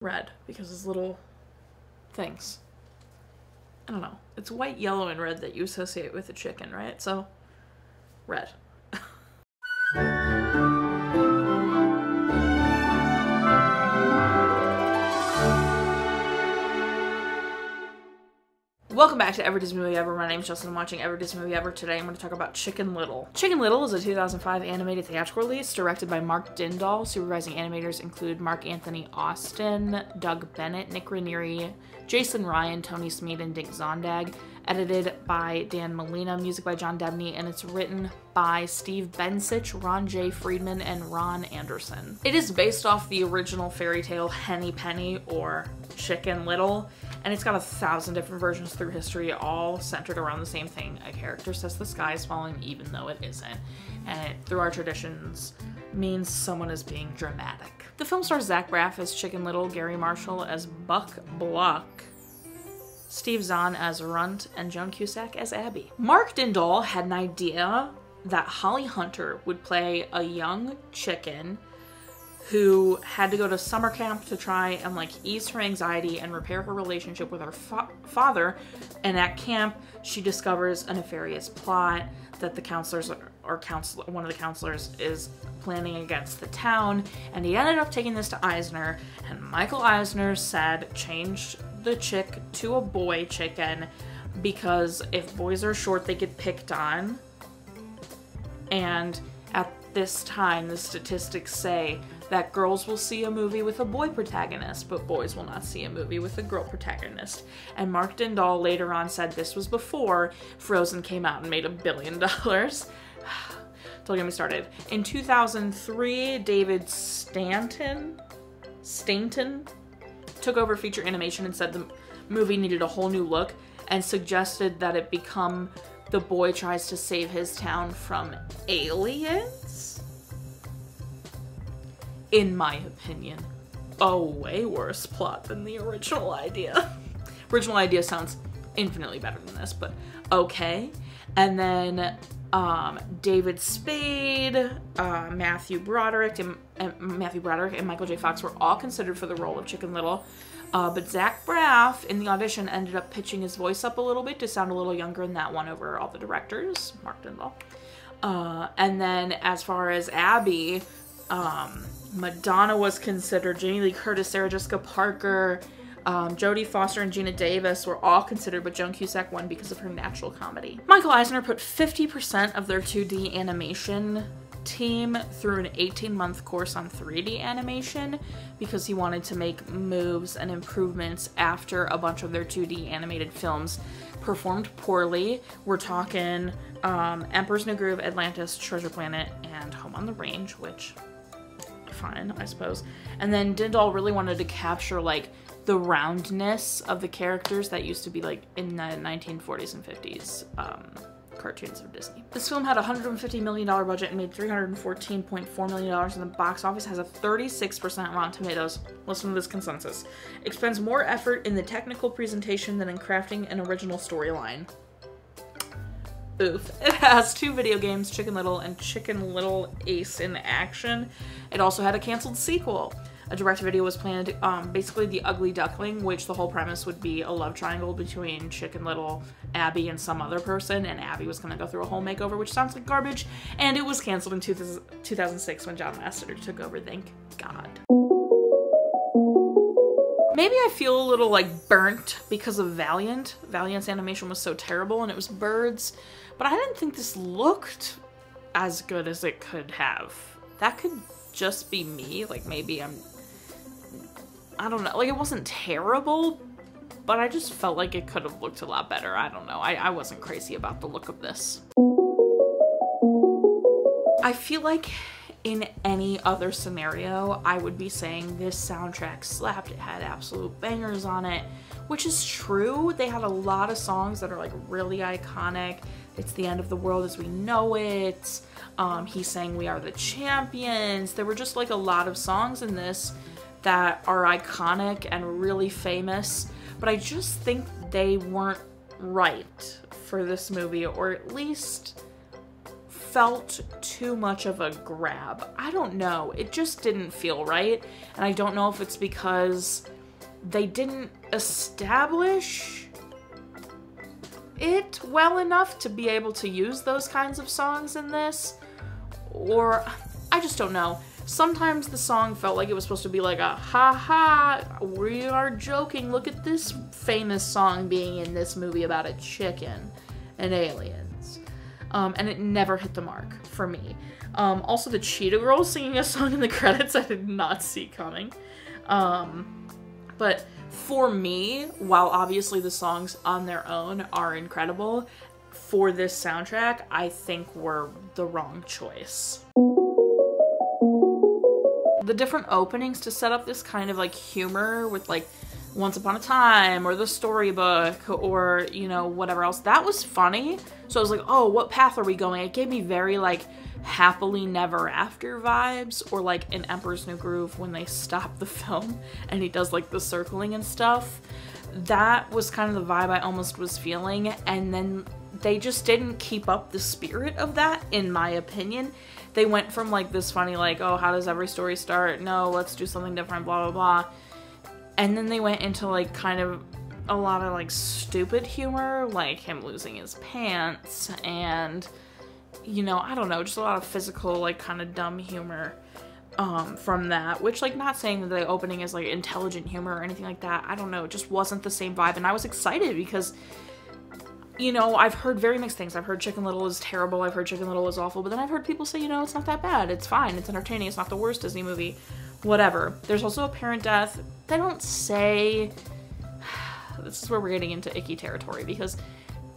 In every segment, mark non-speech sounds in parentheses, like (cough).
red because his little things. I don't know. It's white, yellow, and red that you associate with a chicken, right? So, red. Welcome back to Every Disney Movie Ever. My name is Justin. I'm watching Every Disney Movie Ever. Today I'm going to talk about Chicken Little. Chicken Little is a 2005 animated theatrical release directed by Mark Dindal. Supervising animators include Mark Anthony Austin, Doug Bennett, Nik Ranieri, Jason Ryan, Tony Smeed, and Dick Zondag. Edited by Dan Molina, music by John Debney, and it's written by Steve Bencich, Ron J. Friedman, and Ron Anderson. It is based off the original fairy tale Henny Penny or Chicken Little and it's got a thousand different versions through history, all centered around the same thing. A character says the sky is falling, even though it isn't. And it, through our traditions, means someone is being dramatic. The film stars Zach Braff as Chicken Little, Garry Marshall as Buck Block, Steve Zahn as Runt, and Joan Cusack as Abby. Mark Dindal had an idea that Holly Hunter would play a young chicken who had to go to summer camp to try and like ease her anxiety and repair her relationship with her fa- father. And at camp, she discovers a nefarious plot that the counselors or counsel one of the counselors is planning against the town. And he ended up taking this to Eisner, and Michael Eisner said change the chick to a boy chicken because if boys are short, they get picked on. And at this time, the statistics say that girls will see a movie with a boy protagonist, but boys will not see a movie with a girl protagonist. And Mark Dindal later on said this was before Frozen came out and made a billion (laughs) dollars. (sighs) Don't get me started. In 2003, David Stainton, Stainton took over feature animation and said the movie needed a whole new look and suggested that it become the boy tries to save his town from aliens in my opinion, a way worse plot than the original idea. (laughs) original idea sounds infinitely better than this, but okay. And then um, David Spade, uh, Matthew Broderick, and, and, Matthew Broderick and Michael J. Fox were all considered for the role of Chicken Little. Uh, but Zach Braff in the audition ended up pitching his voice up a little bit to sound a little younger than that one over all the directors, Mark Dindal. Uh, and then as far as Abby, um, Madonna was considered, Jamie Lee Curtis, Sarah Jessica Parker, um, Jodie Foster, and Geena Davis were all considered, but Joan Cusack won because of her natural comedy. Michael Eisner put 50% of their 2D animation team through an 18 month course on 3D animation because he wanted to make moves and improvements after a bunch of their 2D animated films performed poorly. We're talking um, Emperor's New Groove, Atlantis, Treasure Planet, and Home on the Range, which fine, I suppose. And then Dindal really wanted to capture like the roundness of the characters that used to be like in the 1940s and 50s um, cartoons of Disney. This film had a $150 million budget and made $314.4 million in the box office, has a 36% Rotten Tomatoes. Listen to this consensus. Expends more effort in the technical presentation than in crafting an original storyline. Oof. (laughs) It has two video games, Chicken Little and Chicken Little Ace in Action. It also had a canceled sequel. A direct video was planned, um, basically The Ugly Duckling, which the whole premise would be a love triangle between Chicken Little, Abby, and some other person, and Abby was gonna go through a whole makeover, which sounds like garbage, and it was canceled in 2006 when John Lasseter took over, thank God. Maybe I feel a little like burnt because of Valiant. Valiant's animation was so terrible and it was birds. But I didn't think this looked as good as it could have. That could just be me. Like maybe I'm, I don't know. Like it wasn't terrible, but I just felt like it could have looked a lot better. I don't know. I, I wasn't crazy about the look of this. I feel like in any other scenario, I would be saying this soundtrack slapped. It had absolute bangers on it, which is true. They had a lot of songs that are like really iconic. It's the end of the world as we know it. Um, he sang We Are the Champions. There were just like a lot of songs in this that are iconic and really famous, but I just think they weren't right for this movie, or at least felt too much of a grab. I don't know. It just didn't feel right. And I don't know if it's because they didn't establish it well enough to be able to use those kinds of songs in this, or I just don't know. Sometimes the song felt like it was supposed to be like a ha ha, we are joking, look at this famous song being in this movie about a chicken an aliens. Um, and it never hit the mark for me. Um, also, the Cheetah Girls singing a song in the (laughs) credits I did not see coming. Um, but for me, while obviously the songs on their own are incredible, for this soundtrack, I think were the wrong choice. The different openings to set up this kind of like humor with like Once Upon a Time or the storybook or, you know, whatever else, that was funny. So I was like, oh, what path are we going? It gave me very like happily never after vibes or like in Emperor's New Groove when they stop the (laughs) film and he does like the circling and stuff. That was kind of the vibe I almost was feeling and then they just didn't keep up the spirit of that in my opinion. They went from like this funny like, oh, how does every story start? No, let's do something different, blah blah blah. And then they went into like kind of a lot of like stupid humor, like him losing his pants and you know, I don't know, just a lot of physical, like, kind of dumb humor um, from that. Which, like, not saying that the opening is, like, intelligent humor or anything like that. I don't know, it just wasn't the same vibe. And I was excited because, you know, I've heard very mixed things. I've heard Chicken Little is terrible, I've heard Chicken Little is awful, but then I've heard people say, you know, it's not that bad. It's fine, it's entertaining, it's not the worst Disney movie. Whatever. There's also a parent death. They don't say. (sighs) This is where we're getting into icky territory because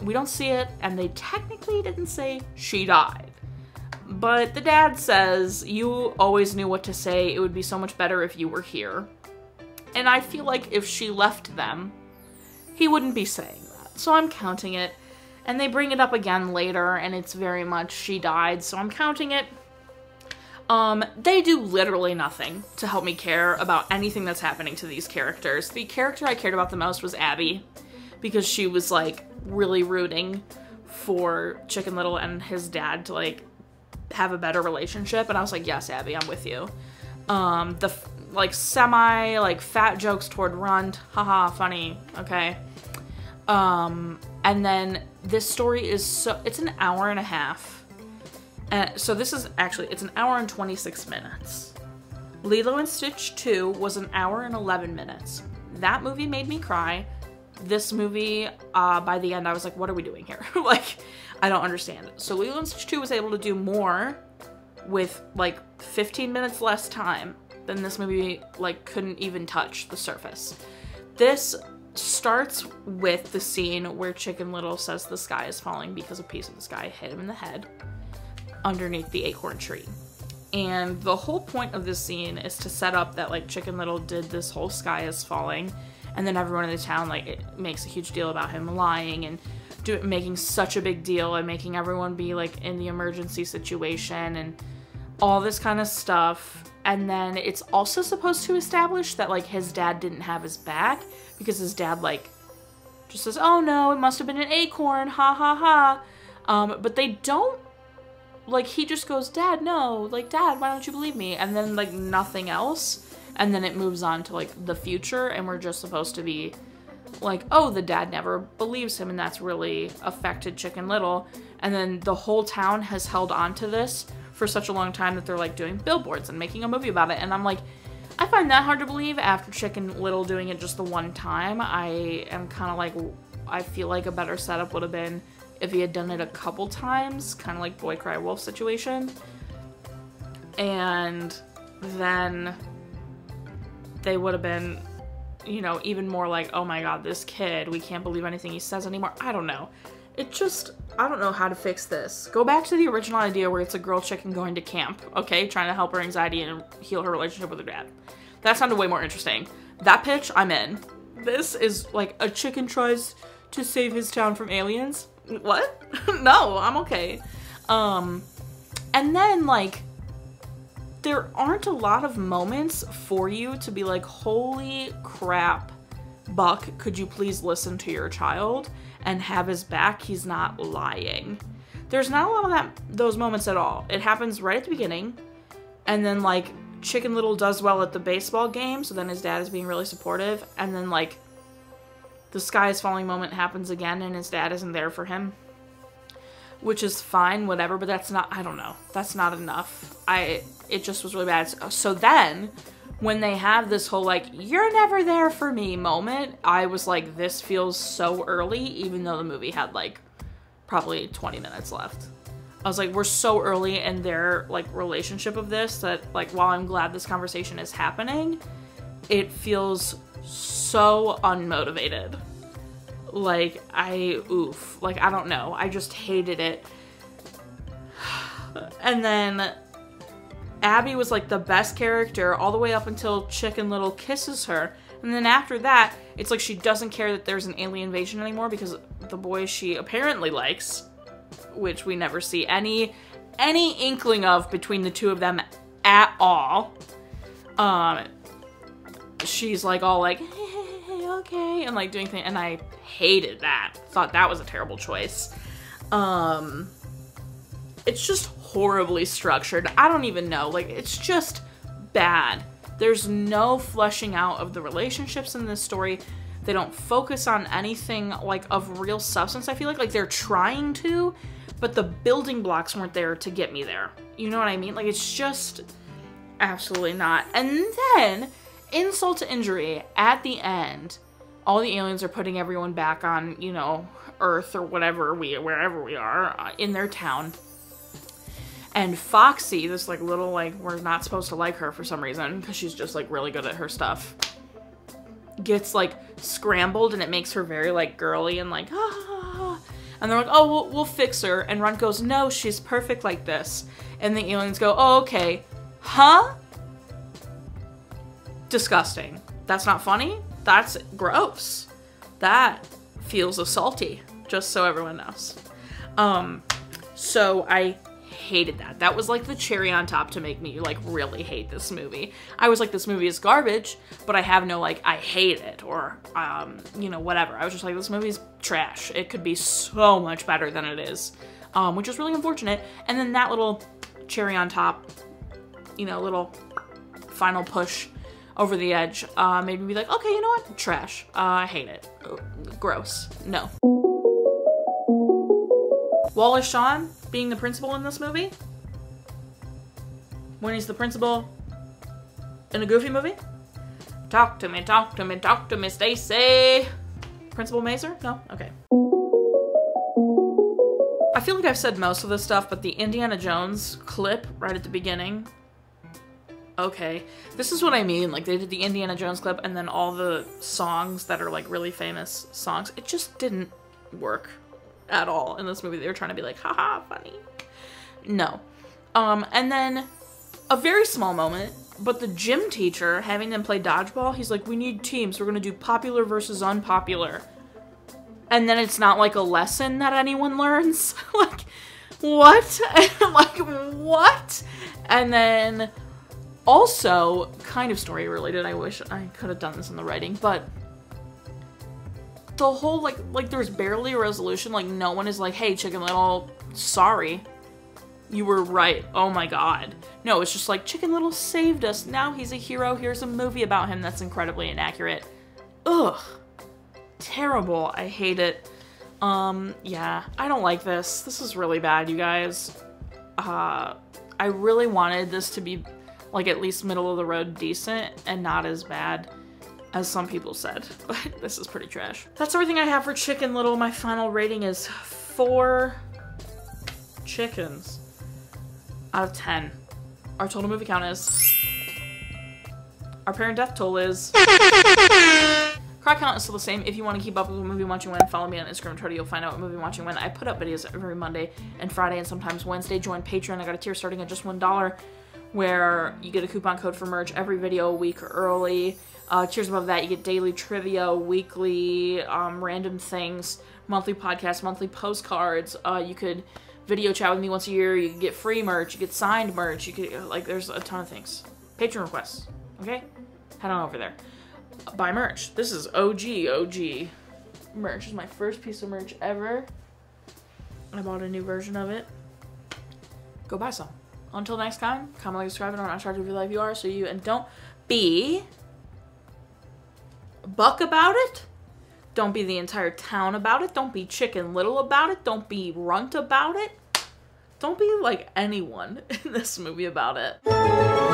we don't see it, and they technically didn't say she died. But the dad says, You always knew what to say. It would be so much better if you were here. And I feel like if she left them, he wouldn't be saying that. So I'm counting it. And they bring it up again later, and it's very much she died, so I'm counting it. Um, they do literally nothing to help me care about anything that's happening to these characters. The character I cared about the most was Abby, because she was like really rooting for Chicken Little and his dad to like have a better relationship and I was like, "Yes, Abby, I'm with you." Um the like semi like fat jokes toward Runt, haha, funny. Okay. Um and then this story is so it's an hour and a half. Uh, so this is actually it's an hour and 26 minutes. Lilo and Stitch 2 was an hour and 11 minutes. That movie made me cry this movie, uh, by the end, I was like, what are we doing here? (laughs) like, I don't understand. So Lilo and Stitch 2 was able to do more with like 15 minutes less time than this movie like couldn't even touch the surface. This starts with the scene where Chicken Little says the sky is falling because a piece of the sky hit him in the head underneath the acorn tree. And the whole point of this scene is to set up that like Chicken Little did this whole sky is falling and then everyone in the town like it makes a huge deal about him lying and do, making such a big deal and making everyone be like in the emergency situation and all this kind of stuff. And then it's also supposed to establish that like his dad didn't have his back because his dad like just says oh no it must have been an acorn. Ha ha ha. Um, but they don't like he just goes dad no like dad why don't you believe me? And then like nothing else. And then it moves on to like the future and we're just supposed to be like oh the dad never believes him and that's really affected chicken little. And then the whole town has held on to this for such a long time that they're like doing billboards and making a movie about it. And i'm like i find that hard to believe. After chicken little doing it just the one time i am kind of like i feel like a better setup would have been if he had done it a couple times kind of like boy cry wolf situation and then they would have been, you know, even more like, oh my god, this kid, we can't believe anything he says anymore. I don't know. It just, I don't know how to fix this. Go back to the original idea where it's a girl chicken going to camp, okay? Trying to help her anxiety and heal her relationship with her dad. That sounded way more interesting. That pitch, I'm in. This is like a chicken tries to save his town from aliens. What? (laughs) no, I'm okay. Um, and then like there aren't a lot of moments for you to be like, holy crap, Buck, could you please listen to your child and have his back? He's not lying. there's not a lot of that those moments at all. It happens right at the beginning, and then like Chicken Little does well at the baseball game, so then his dad is being really supportive, and then like the sky is falling moment happens again, and his dad isn't there for him, which is fine, whatever. But that's not. I don't know. That's not enough. I. It just was really bad. So then when they have this whole like you're never there for me moment i was like this feels so early even though the movie had like probably 20 minutes left i was like we're so early in their like relationship of this that like while i'm glad this conversation is happening it feels so unmotivated like i oof like i don't know i just hated it (sighs) and then Abby was like the best character all the way up until Chicken Little kisses her. And then after that, it's like she doesn't care that there's an alien invasion anymore because the boy she apparently likes, which we never see any any inkling of between the two of them at all. Um she's like all like hey, okay and like doing things and I hated that. Thought that was a terrible choice. Um it's just horribly structured. I don't even know. Like, it's just bad. There's no fleshing out of the relationships in this story. They don't focus on anything like of real substance. I feel like like they're trying to, but the building blocks weren't there to get me there. You know what I mean? Like it's just absolutely not. And then insult to injury at the end, all the aliens are putting everyone back on, you know, Earth or whatever we wherever we are uh, in their town and Foxy, this like little like we're not supposed to like her for some reason because she's just like really good at her stuff, gets like scrambled and it makes her very like girly and like ah. And they're like, oh, we'll, we'll fix her. And Runt goes, no, she's perfect like this. And the aliens go, oh, okay. Huh? Disgusting. That's not funny? That's gross. That feels assaulty, just so everyone knows. Um, so I hated that. That was like the cherry on top to make me like really hate this movie. I was like, this movie is garbage, but I have no like, I hate it or, um, you know, whatever. I was just like, this movie's trash. It could be so much better than it is, um, which is really unfortunate. And then that little cherry on top, you know, little final push over the edge uh, made me be like, okay, you know what? Trash. Uh, I hate it. Gross. No. Wallace Shawn being the principal in this movie? When he's the principal in a Goofy movie? Talk to me, talk to me, talk to me, Stacy. Principal Mazur? No? Okay. I feel like I've said most of this stuff, but the Indiana Jones clip right at the beginning. Okay. This is what I mean. Like, they did the Indiana Jones clip and then all the songs that are, like, really famous songs. It just didn't work at all in this movie. They were trying to be like, haha, funny. No. Um, and then a very small moment, but the gym teacher having them play dodgeball, he's like, we need teams. We're gonna do popular versus unpopular. And then it's not like a lesson that anyone (laughs) learns. like, what? (laughs) like, what? And then also, kind of story related, I wish I could have done this in the writing, but the whole like like there's barely a resolution like no one is like hey chicken little sorry. You were right. Oh my god. No it's just like chicken little saved us. Now he's a hero. Here's a movie about him that's incredibly inaccurate. Ugh. Terrible. I hate it. Um yeah. I don't like this. This is really bad you guys. Uh i really wanted this to be like at least middle of the road decent and not as bad as some people said, (laughs) but this is pretty trash. That's everything I have for Chicken Little. My final rating is four chickens out of 10. Our total movie count is... Our parent death toll is... (laughs) Cry count is still the same. If you want to keep up with what movie watching when, follow me on Instagram and Twitter. You'll find out what movie watching when. I put up videos every Monday and Friday and sometimes Wednesday. Join Patreon. I got a tier starting at just $1 where you get a coupon code for merch every video a week early. Uh, tiers above that, you get daily trivia, weekly um, random things, monthly podcasts, monthly postcards. Uh, you could video chat with me once a year. You get free merch. You get signed merch. You could like, there's a ton of things. Patreon requests. Okay, head on over there. Buy merch. This is OG OG merch. Is my first piece of merch ever. I bought a new version of it. Go buy some. Until next time, comment, like, subscribe, and I'm not charged of your life you are, so you and don't be buck about it. Don't be the entire town about it. Don't be chicken little about it. Don't be runt about it. Don't be like anyone (laughs) in this movie about it.